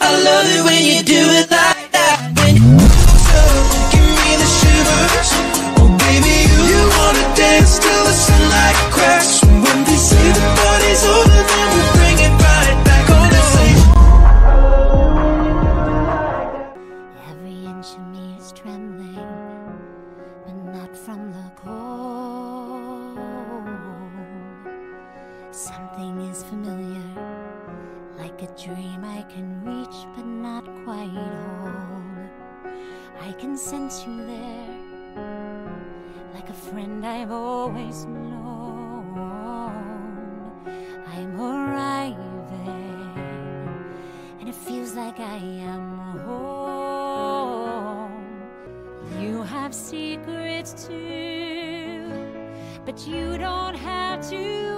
I love it when you do it like that. When you so, give me the shivers. Oh baby, you, you wanna dance till the sunlight cracks. When they say the party's over, then we'll bring it right back on the same. Every inch of me is trembling, but not from the cold. Something is familiar, like a dream I can reach, but not quite hold. I can sense you there, like a friend I've always known. I'm arriving and it feels like I am home. You have secrets too, but you don't have to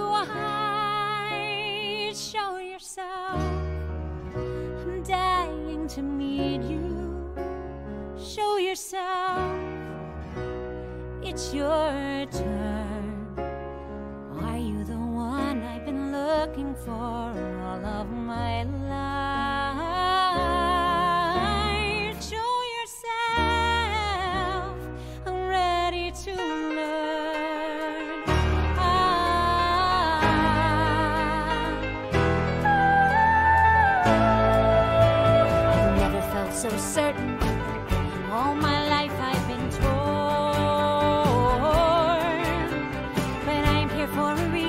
meet you. Show yourself. It's your turn. Are you the one I've been looking for all of my life? so certain. All my life I've been torn, but I'm here for a reason.